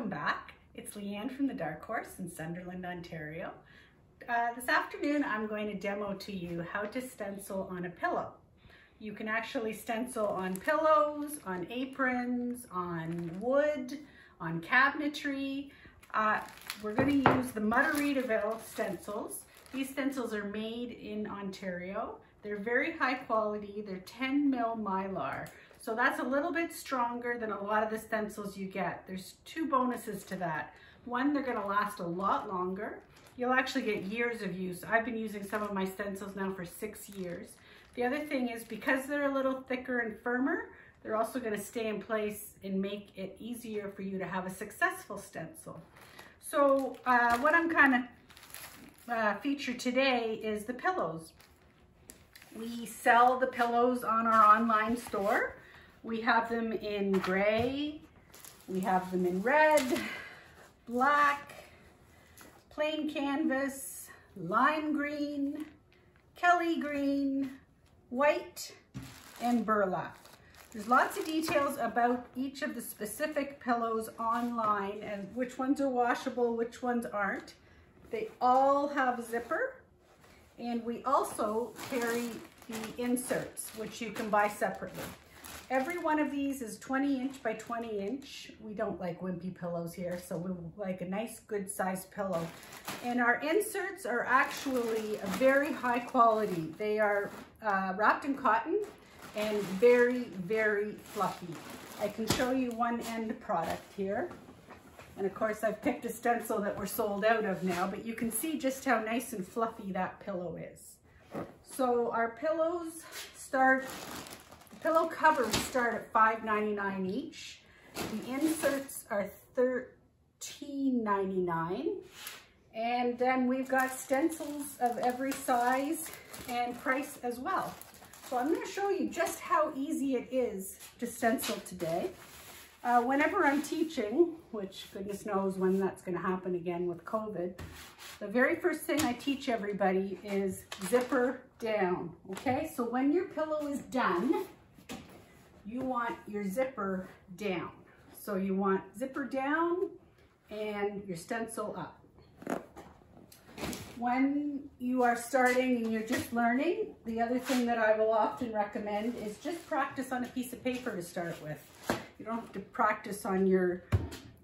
welcome back. It's Lianne from the Dark Horse in Sunderland, Ontario. Uh, this afternoon I'm going to demo to you how to stencil on a pillow. You can actually stencil on pillows, on aprons, on wood, on cabinetry. Uh, we're going to use the Muddarittaville stencils. These stencils are made in Ontario. They're very high quality. They're 10 mil mylar. So that's a little bit stronger than a lot of the stencils you get. There's two bonuses to that. One, they're gonna last a lot longer. You'll actually get years of use. I've been using some of my stencils now for six years. The other thing is because they're a little thicker and firmer, they're also gonna stay in place and make it easier for you to have a successful stencil. So uh, what I'm kind of uh, featured today is the pillows. We sell the pillows on our online store. We have them in gray, we have them in red, black, plain canvas, lime green, Kelly green, white, and burlap. There's lots of details about each of the specific pillows online and which ones are washable, which ones aren't. They all have zipper and we also carry the inserts, which you can buy separately. Every one of these is 20 inch by 20 inch. We don't like wimpy pillows here, so we like a nice good sized pillow. And our inserts are actually very high quality. They are uh, wrapped in cotton and very, very fluffy. I can show you one end product here. And of course I've picked a stencil that we're sold out of now, but you can see just how nice and fluffy that pillow is. So our pillows start Pillow covers start at $5.99 each. The inserts are $13.99. And then we've got stencils of every size and price as well. So I'm going to show you just how easy it is to stencil today. Uh, whenever I'm teaching, which goodness knows when that's going to happen again with COVID, the very first thing I teach everybody is zipper down. Okay, so when your pillow is done, you want your zipper down. So you want zipper down and your stencil up. When you are starting and you're just learning, the other thing that I will often recommend is just practice on a piece of paper to start with. You don't have to practice on your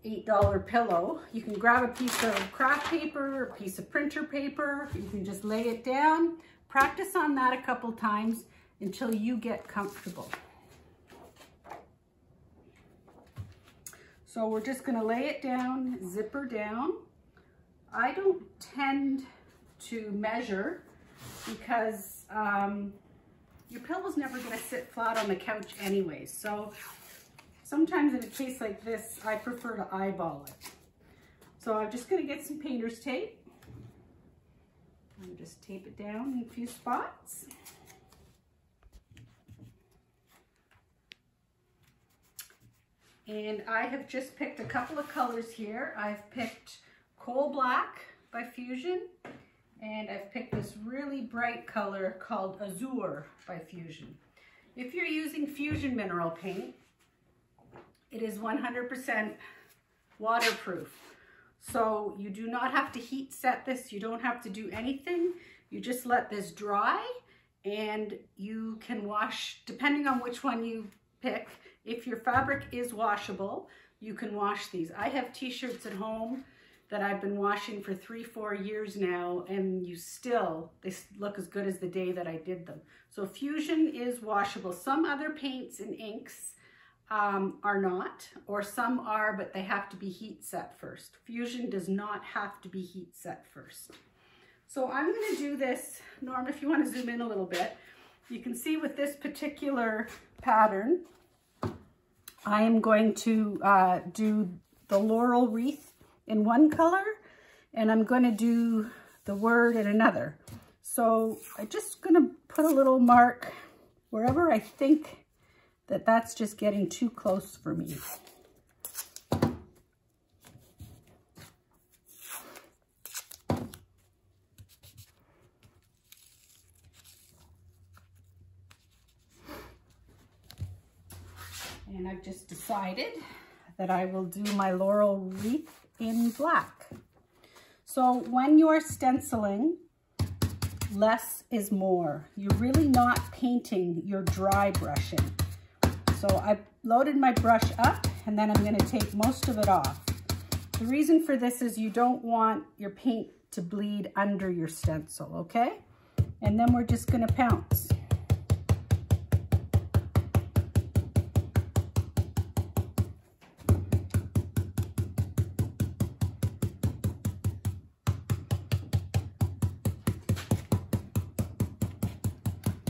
$8 pillow. You can grab a piece of craft paper, a piece of printer paper. You can just lay it down. Practice on that a couple times until you get comfortable. So we're just gonna lay it down, zipper down. I don't tend to measure because um, your pillow's never gonna sit flat on the couch anyways. So sometimes in a case like this, I prefer to eyeball it. So I'm just gonna get some painter's tape. And just tape it down in a few spots. And I have just picked a couple of colors here. I've picked Coal Black by Fusion, and I've picked this really bright color called Azure by Fusion. If you're using Fusion mineral paint, it is 100% waterproof. So you do not have to heat set this. You don't have to do anything. You just let this dry and you can wash, depending on which one you pick, if your fabric is washable, you can wash these. I have t-shirts at home that I've been washing for three, four years now, and you still, they look as good as the day that I did them. So Fusion is washable. Some other paints and inks um, are not, or some are, but they have to be heat set first. Fusion does not have to be heat set first. So I'm gonna do this, Norm, if you wanna zoom in a little bit, you can see with this particular pattern, I am going to uh, do the laurel wreath in one color and I'm going to do the word in another. So I'm just going to put a little mark wherever I think that that's just getting too close for me. And I've just decided that I will do my laurel wreath in black. So when you're stenciling, less is more. You're really not painting, you're dry brushing. So I loaded my brush up and then I'm gonna take most of it off. The reason for this is you don't want your paint to bleed under your stencil, okay? And then we're just gonna pounce.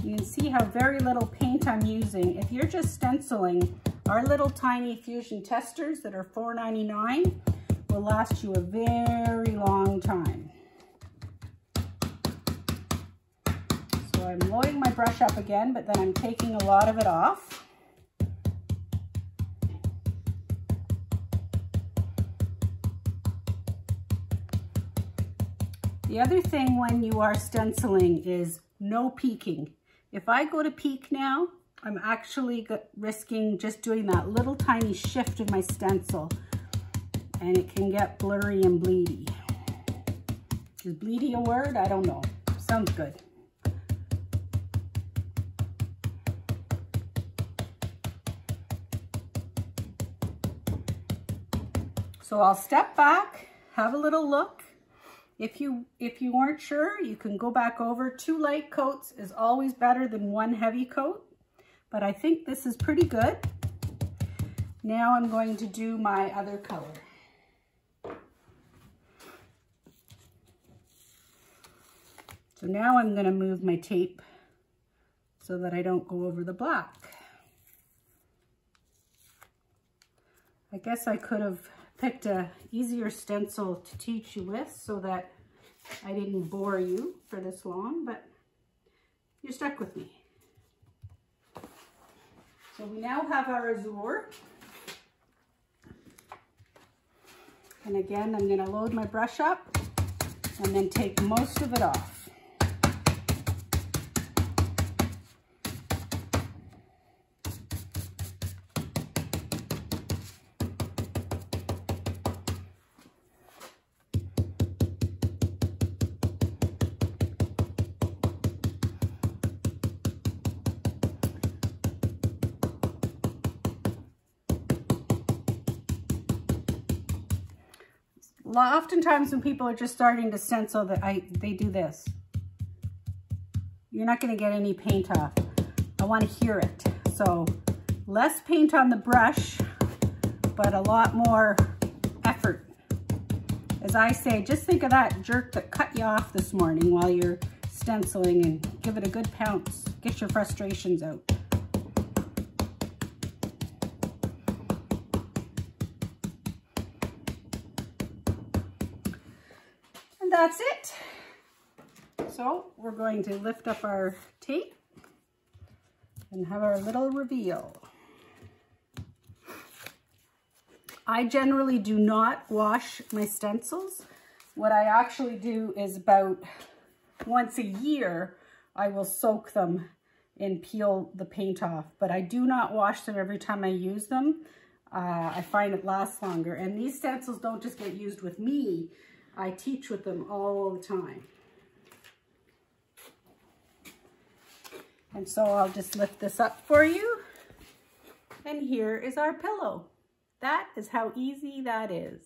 You can see how very little paint I'm using. If you're just stenciling, our little tiny fusion testers that are $4.99 will last you a very long time. So I'm loading my brush up again, but then I'm taking a lot of it off. The other thing when you are stenciling is no peeking. If I go to peek now, I'm actually risking just doing that little tiny shift of my stencil and it can get blurry and bleedy. Is bleedy a word? I don't know. Sounds good. So I'll step back, have a little look, if you, if you weren't sure, you can go back over. Two light coats is always better than one heavy coat, but I think this is pretty good. Now I'm going to do my other color. So now I'm going to move my tape so that I don't go over the black. I guess I could have picked a easier stencil to teach you with so that I didn't bore you for this long, but you're stuck with me. So we now have our azure. And again, I'm gonna load my brush up and then take most of it off. Oftentimes when people are just starting to stencil that I they do this. You're not going to get any paint off. I want to hear it. So less paint on the brush, but a lot more effort. As I say, just think of that jerk that cut you off this morning while you're stenciling and give it a good pounce. Get your frustrations out. That's it. So we're going to lift up our tape and have our little reveal. I generally do not wash my stencils. What I actually do is about once a year, I will soak them and peel the paint off. But I do not wash them every time I use them. Uh, I find it lasts longer. And these stencils don't just get used with me. I teach with them all the time. And so I'll just lift this up for you. And here is our pillow. That is how easy that is.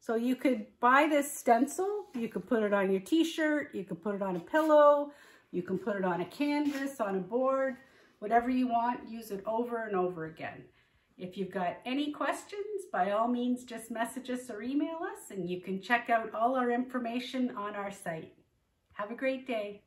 So you could buy this stencil, you could put it on your t-shirt, you could put it on a pillow, you can put it on a canvas, on a board, whatever you want, use it over and over again. If you've got any questions, by all means, just message us or email us and you can check out all our information on our site. Have a great day.